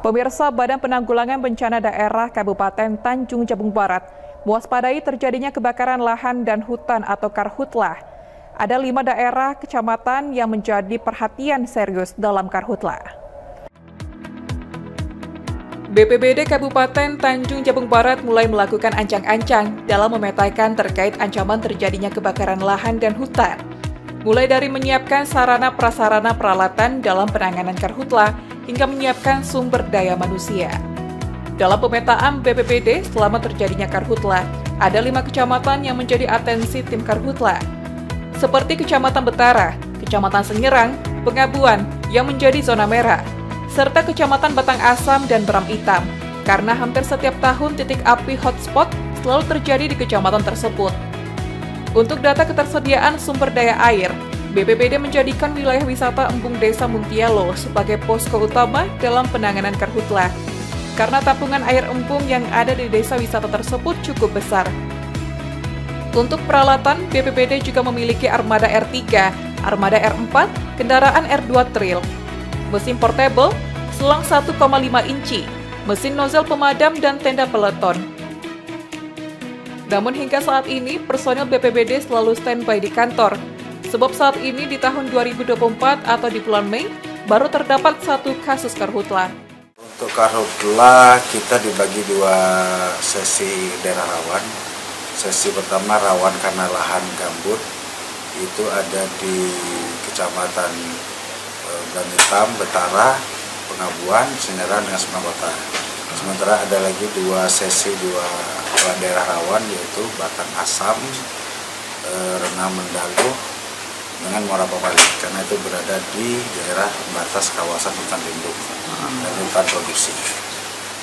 Pemirsa Badan Penanggulangan Bencana Daerah Kabupaten Tanjung Jabung Barat mewaspadai terjadinya kebakaran lahan dan hutan atau karhutlah. Ada lima daerah kecamatan yang menjadi perhatian serius dalam karhutlah. BPBD Kabupaten Tanjung Jabung Barat mulai melakukan ancang-ancang dalam memetakan terkait ancaman terjadinya kebakaran lahan dan hutan. Mulai dari menyiapkan sarana prasarana peralatan dalam penanganan karhutlah hingga menyiapkan sumber daya manusia. Dalam pemetaan BPBD selama terjadinya karhutla, ada lima kecamatan yang menjadi atensi tim karhutla, seperti Kecamatan Betara, Kecamatan Senyerang, Pengabuan yang menjadi zona merah, serta Kecamatan Batang Asam dan Beram Hitam, karena hampir setiap tahun titik api hotspot selalu terjadi di kecamatan tersebut. Untuk data ketersediaan sumber daya air, BPBD menjadikan wilayah wisata Embung Desa Muntialo sebagai posko utama dalam penanganan karhutla. Karena tapungan air embung yang ada di desa wisata tersebut cukup besar. Untuk peralatan, BPBD juga memiliki armada R3, armada R4, kendaraan R2 trail, mesin portable, selang 1,5 inci, mesin nozzle pemadam, dan tenda peleton. Namun hingga saat ini, personil BPBD selalu standby di kantor, Sebab saat ini di tahun 2024 atau di bulan Mei baru terdapat satu kasus karhutla. Untuk karhutla kita dibagi dua sesi daerah rawan. Sesi pertama rawan karena lahan gambut itu ada di Kecamatan Bulan eh, Hitam, Betara, Pengabuan, Sineran, dengan Kota. Sementara ada lagi dua sesi dua daerah rawan yaitu Batang Asam, eh, Renang Mendalu, dengan Muara Papali karena itu berada di daerah batas kawasan hutan lindung hmm. dan hutan produksi.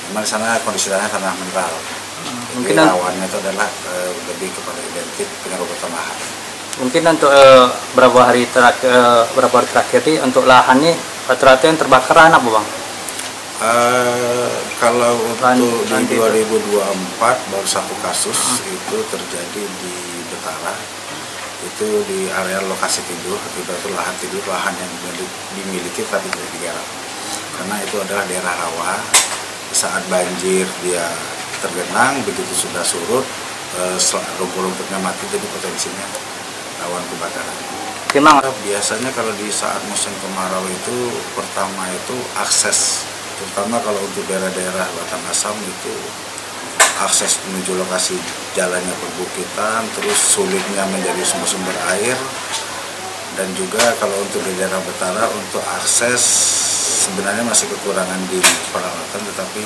Memang di sana kondisi tanah tanah mineral. Hmm. Mungkin lawannya itu adalah e, lebih kepada identik dengan obat lahan. Mungkin untuk e, berapa hari terakhir e, berapa hari terakhir ini untuk lahan ini rata-rata yang terbakar anak bang? Uh, kalau untuk di 2024 baru satu kasus hmm. itu terjadi di Betara itu di area lokasi tidur itu lahan tidur lahan yang dimiliki tapi tidak digarap karena itu adalah daerah rawa saat banjir dia tergenang begitu sudah surut eh, rumput-rumputnya mati jadi potensinya rawan kebakaran. Gimana? Biasanya kalau di saat musim kemarau itu pertama itu akses terutama kalau untuk daerah-daerah batang asam itu akses menuju lokasi jalannya perbukitan, terus sulitnya menjadi sumber-sumber air, dan juga kalau untuk di daerah Betara untuk akses sebenarnya masih kekurangan di peralatan, tetapi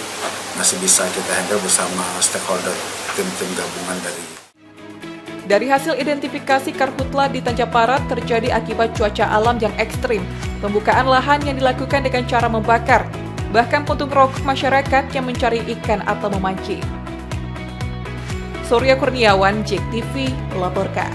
masih bisa kita handle bersama stakeholder tim-tim gabungan dari dari hasil identifikasi karhutla di Tanjaparat terjadi akibat cuaca alam yang ekstrim, pembukaan lahan yang dilakukan dengan cara membakar, bahkan puntung rokok masyarakat yang mencari ikan atau memancing. Surya Kurniawan, JEK TV, melaporkan.